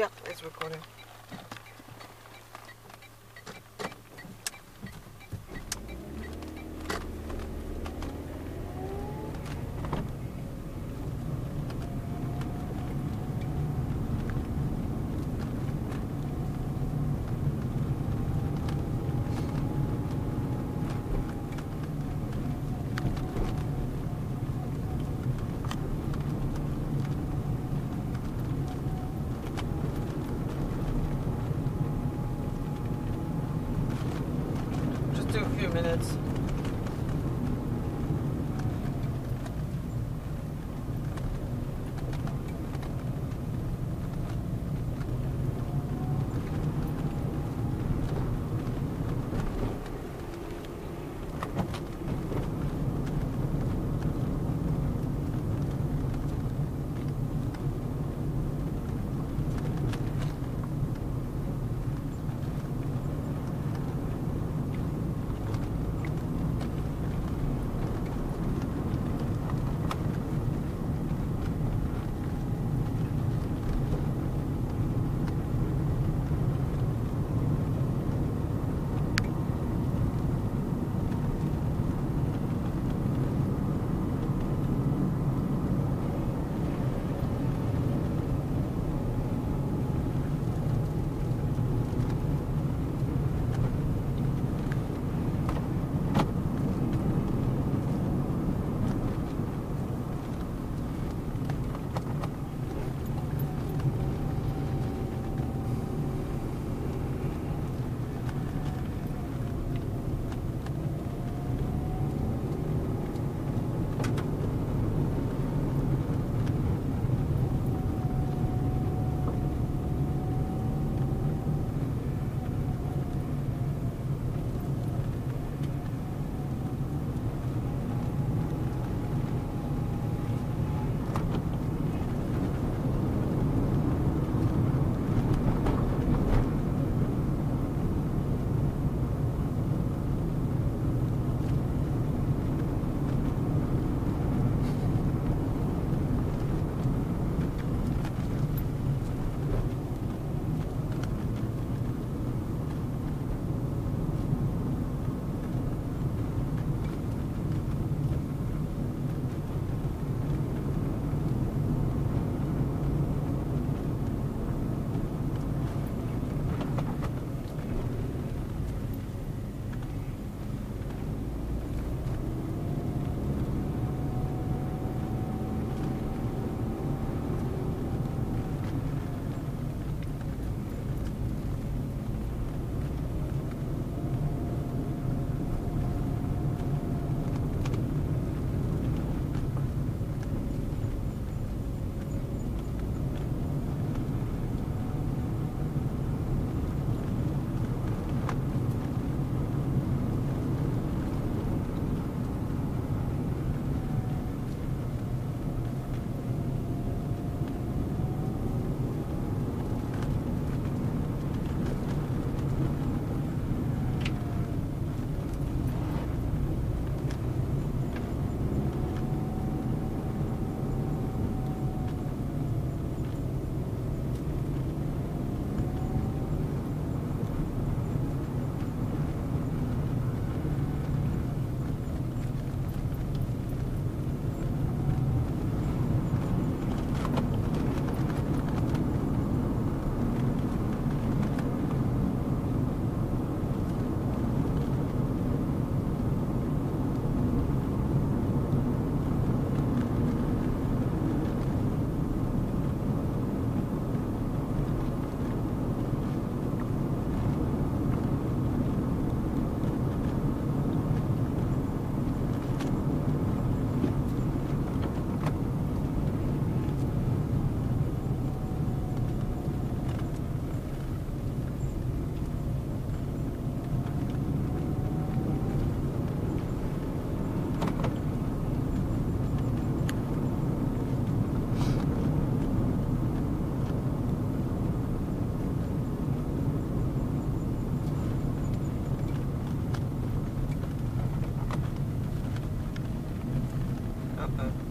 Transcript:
Yeah, it's recording. do a few minutes. 嗯。